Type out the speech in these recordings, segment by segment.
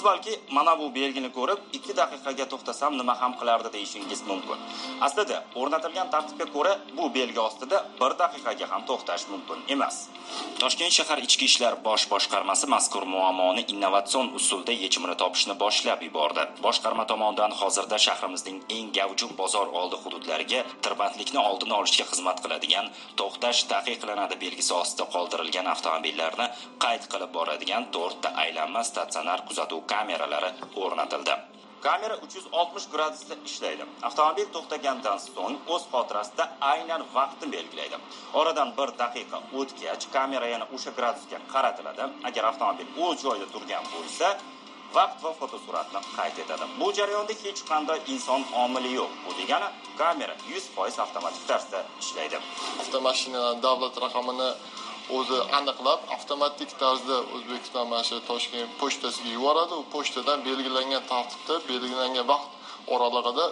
siz balki mana bu belgini ko'rib ikki daqiqaga to'xtasam nima ham qilardi deyishingiz mumkin. Aslida o'rnatilgan tartibga ko'ra bu belgi ostida bir daqiqaga ham to'xtash mumkin emas. Toshkent shahar ichki ishlar bosh boshqarmasi mazkur muammoni innovatsion usulda yechimini topishni boshlab yubordi. Boshqarma tomonidan hozirda shahrimizning eng gavjum bozor oldi hududlariga tirbandlikni oldini olishga xizmat qiladigan to'xtash taqiqlanadi belgisi ostida qoldirilgan avtomobillarni qayd qilib boradigan to'rtta aylanma statsionar kuzatuv kameralari o'rnatildi. Kamera 360 gradusda ishlaydi. Avtomobil to'xtagandan so'ng o'z xotirasida aynan vaqtni belgilaydi. Oradan bir daqiqa o'tgach kamera yana o'sha gradusga qaratiladi. Agar avtomobil o'z joyida turgan bo'lsa vaqt va fotosuratni qayd etadi. Bu jarayonda hech qanday inson omili yo'q bu degani kamera 100% avtomatik tarzda ishlaydi. Avtomashinalar davlat raqamini o'zi aniqlab avtomatik tarzda o'zbekiston mana shu toshkent pochtasiga yuboradi. U pochtadan belgilangan tartibda belgilangan vaqt oralig'ida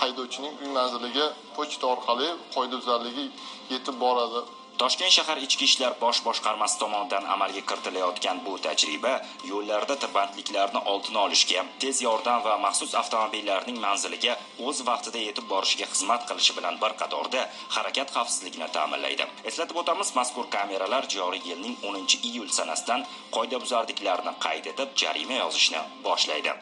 haydovchining uy manziliga pochta orqali qoidabuzarligi yetib boradi. Toshkent shahar ichki ishlar bosh boshqarmasi tomonidan amalga kiritilayotgan bu tajriba yo'llarda tirbandliklarni oldini olishga tez yordam va maxsus avtomobillarning manziliga o'z vaqtida yetib borishiga xizmat qilishi bilan bir qatorda harakat xavfsizligini ta'minlaydi. Eslatib o'tamiz mazkur kameralar joriy yilning 10 iyul sanasidan qoidabuzarliklarni qayd etib jarima yozishni boshlaydi.